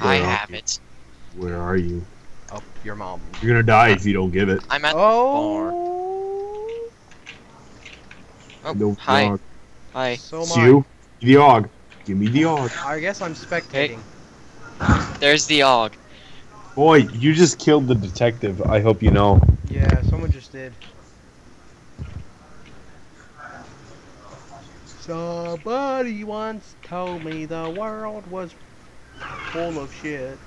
I Where are have you? it. Where are you? Oh, your mom. You're gonna die if you don't give it. I'm at the oh. bar. Oh. Oh, No hi. dog. Hi. So It's am I. you. The og. Give me the og. I guess I'm spectating. There's the Og. Boy, you just killed the detective. I hope you know. Yeah, someone just did. Somebody once told me the world was full of shit.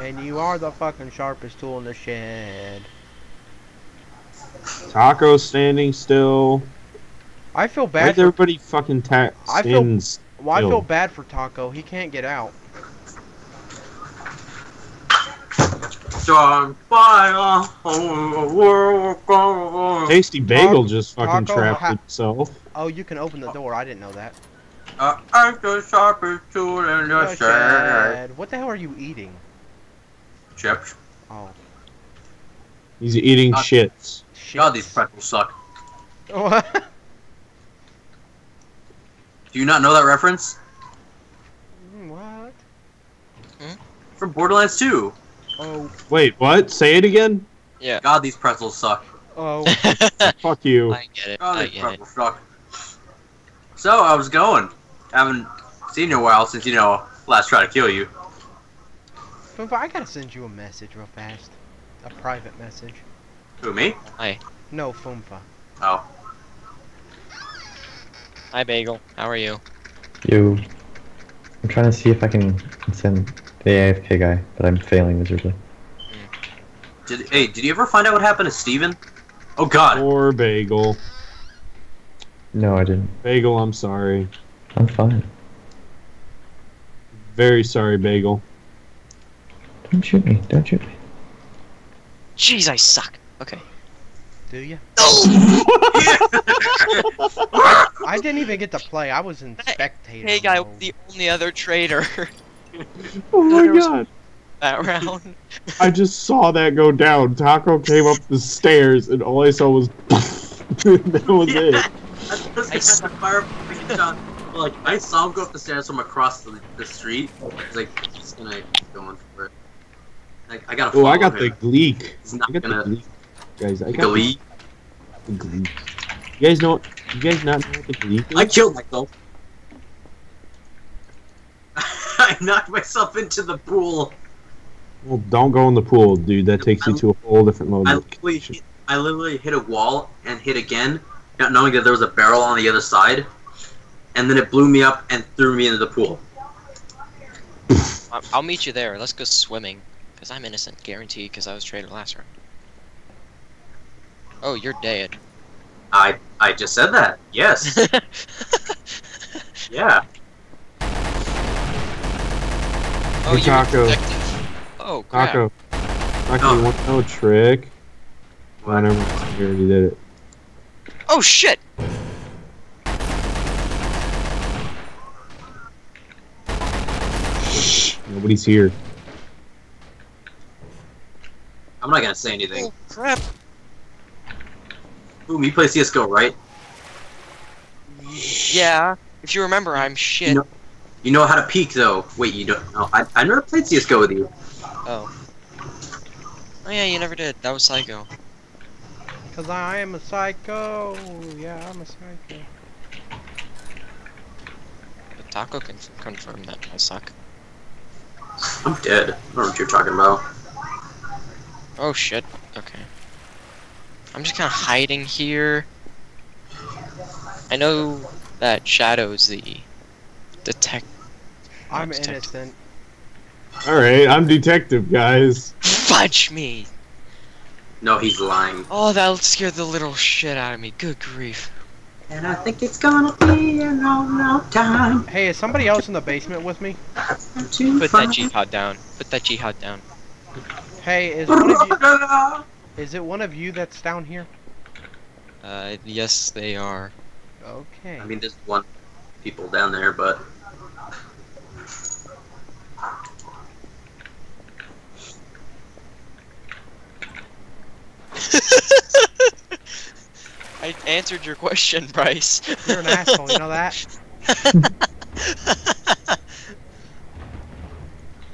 And you are the fucking sharpest tool in the shed. Taco standing still. I feel Why bad is for everybody fucking ta- I feel- standing well, I feel bad for Taco. He can't get out. John fire, oh, world. Tasty Bagel just fucking Taco trapped ha- himself. Oh, you can open the door. I didn't know that. Uh, I'm the sharpest tool in the The shed. shed. What the hell are you eating? Chips. Oh, He's eating Uh, shits. shit. God, these pretzels suck. What? Do you not know that reference? what? From Borderlands 2. Oh, Wait, what? Say it again? Yeah. God, these pretzels suck. oh. Fuck you. I get it. God, I these get it. pretzels suck. So, I was going. Haven't seen you in a while since, you know, last tried to kill you. But I gotta send you a message real fast. A private message. Who, me? Hi. No, Fumfa. Oh. Hi, Bagel. How are you? You. I'm trying to see if I can send the AFK guy, but I'm failing miserably. Did, hey, did you ever find out what happened to Steven? Oh, God. Poor Bagel. No, I didn't. Bagel, I'm sorry. I'm fine. Very sorry, Bagel. Don't shoot me. Don't shoot me. Jeez, I suck. Okay. Do you? No! I didn't even get to play. I was in spectator. hey, guy, mode. the only other traitor Oh my god. that round. I just saw that go down. Taco came up the stairs and all I saw was that was it. I was I gonna fire freaking shot. Like, I saw him go up the stairs from across the, the street. I was like, he's gonna keep going for it. Like, I gotta Oh, I got the him. gleek. He's I not got the gonna gleek. Guys, I got glee. the gleek. You guys know you guys not know what the gleek is? I killed myself. I knocked myself into the pool. Well, don't go in the pool, dude. That takes you to a whole different level. I literally, hit, I literally hit a wall and hit again, not knowing that there was a barrel on the other side, and then it blew me up and threw me into the pool. I- I'll meet you there. Let's go swimming. Because I'm innocent, guaranteed, because I was traded last round. Oh, you're dead. I I just said that. Yes. yeah. oh, Hey, you're Taco. Oh, crap. Taco. Taco, Oh. you want to know a trick? Oh, never mind. You already did it. Oh, shit! Nobody's here. I'm not gonna say anything. Oh, crap. Boom, you play CS:GO, right? Yeah. If you remember, I'm shit. No. You know how to peek though. Wait, you don't? No, I I never played CS:GO with you. Oh. Oh, yeah, you never did. That was Psycho. Cause I am a psycho. Yeah, I'm a psycho. But Taco can confirm that I suck. I'm dead. I don't know what you're talking about. Oh, shit. Okay. I'm just kind of hiding here. I know that Shadow's the detect. I'm detective. innocent. Alright, I'm detective, guys. Fudge me! No, he's lying. Oh, that scared the little shit out of me. Good grief. And I think it's gonna be a long, long time. Hey, is somebody else in the basement with me? Put that find- jihad down. Put that jihad down. Hey, is one of you? Is it one of you that's down here? Uh, yes, they are. Okay. I mean, there's one people down there, but I answered your question, Bryce. You're an asshole. You know that?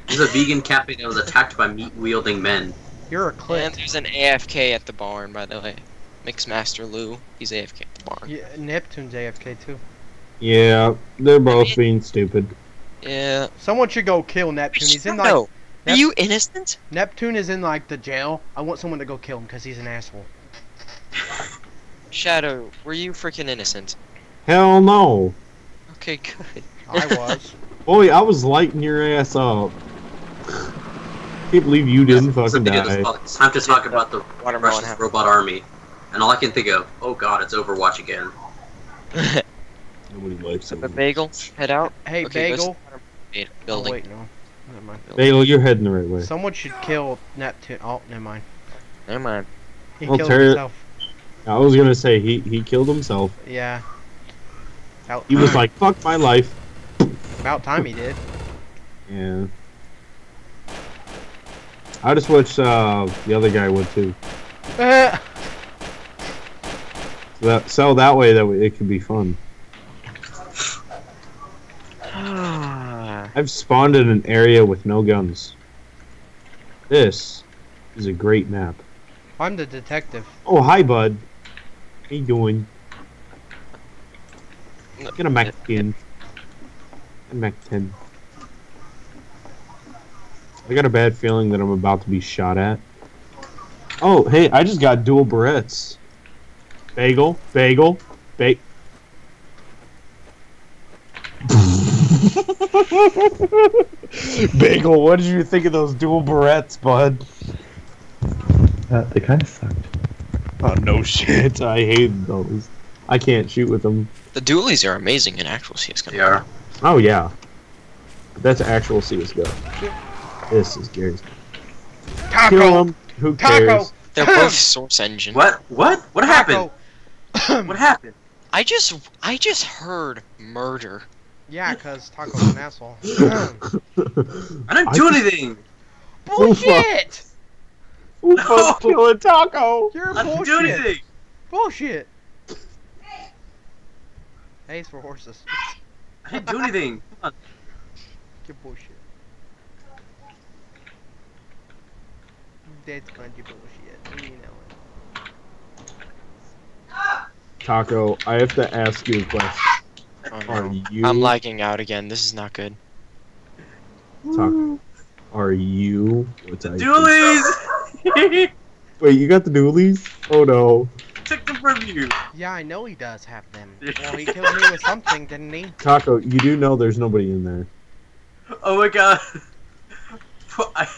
He's a vegan cafe that was attacked by meat wielding men. You're a And there's an AFK at the barn, by the way. Mixmaster Lou, he's AFK at the barn. Yeah, Neptune's AFK too. Yeah, they're both being stupid. Yeah. Someone should go kill Neptune. He's in like Shadow, are you innocent? Neptune is in like the jail. I want someone to go kill him because he's an asshole. Shadow, were you freaking innocent? Hell no. Okay, good. I was. Boy, I was lighting your ass up. Can't believe you didn't fucking Something die. It's time to talk about the Watermelon Russian robot army. And all I can think of, oh god, it's Overwatch again. Nobody likes the it. bagel, head out. Hey, Okay, go Bagel. Wait, Oh, building. wait, no. Never mind. Bagel, you're heading the right way. Someone should kill Neptune. Oh, never mind. Never mind. He Well, killed Terry- himself. I was gonna say he he killed himself. Yeah. About He was like, "Fuck my life." About time he did. Yeah. I just wish uh, the other guy would too. Uh, So that, so that way that it could be fun. I've spawned in an area with no guns. This is a great map. I'm the detective. Oh, hi, bud. How you doing? Get a Mexican. A Mexican. I got a bad feeling that I'm about to be shot at. Oh, hey, I just got dual Berettas. Bagel, bagel, ba- Bagel, what did you think of those dual Berettas, bud? Uh, they kind of sucked. Oh, no shit. I hate those. I can't shoot with them. The dualies are amazing in actual CS:GO. They are. Oh, yeah. That's actual CSGO. This is Garry's. Kill Taco. him. Who Taco. cares? They're both Source Engine. What? What? What happened? What happened? I just, I just heard murder. yeah, cause Taco's an asshole. I didn't do anything. Bullshit. Who No. killing Taco? You're I didn't do bullshit. anything. Bullshit. A's for horses. I didn't do anything. Come on. You're bullshit. That's kind of bullshit. You know it. Taco, I have to ask you a question. Oh, Are no. you I'm lagging out again. This is not good. Taco? Are you what's I think- Dualies! Wait, you got the dualies? Oh no. Took them from you. Yeah, I know he does have them. Well, he killed me with something, didn't he? Taco, you do know there's nobody in there. Oh my god. I,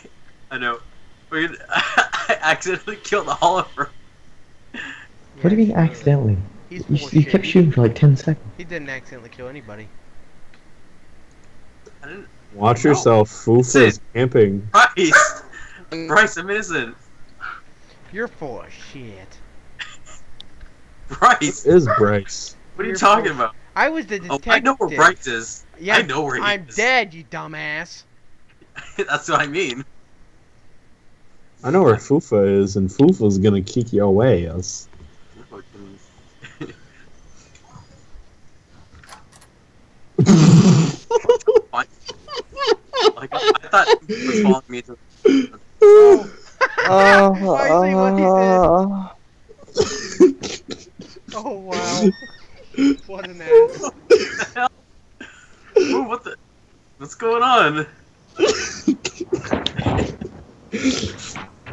I know. Wait, I accidentally killed Oliver. What do you mean accidentally? He's You, you kept shooting for like 10 seconds. He didn't accidentally kill anybody. I didn't. Watch No. yourself. Fufa is camping. Bryce! Bryce, I'm innocent. You're full of shit. Bryce! Is Bryce. What are you You're talking full- about? I was the Oh, detective. I know where Bryce is. Yeah, I know where he I'm is. dead, you dumbass. That's what I mean. I know where Fufa is, and Fufa's gonna kick your away, us. Like, I thought he was following me to. Oh, I see what he did. Oh wow. what an ass. Ooh, what the? What's going on?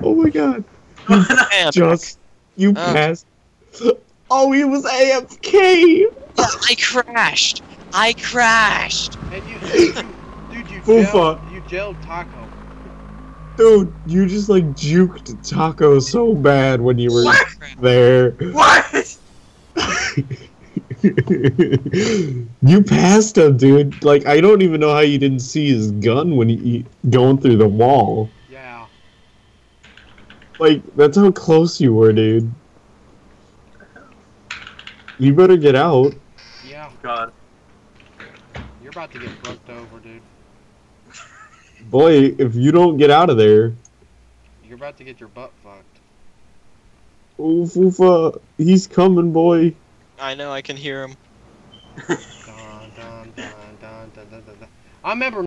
Oh my god. man, Just you Oh. passed. Oh, he was AFK. I crashed. I crashed. And you, dude, you, dude, you Fufa. jailed, you jailed Taco. Dude, you just like juked Taco so bad when you were What? there. What? you passed him, dude. Like I don't even know how you didn't see his gun when he, he going through the wall. Yeah. Like that's how close you were, dude. You better get out. Yeah. God. You're about to get brooked over, dude. Boy, if you don't get out of there, You're about to get your butt fucked. oh uh, Fufa, he's coming, boy. I know. I can hear him. Dun, dun, dun, dun, dun, dun, dun, dun. I remember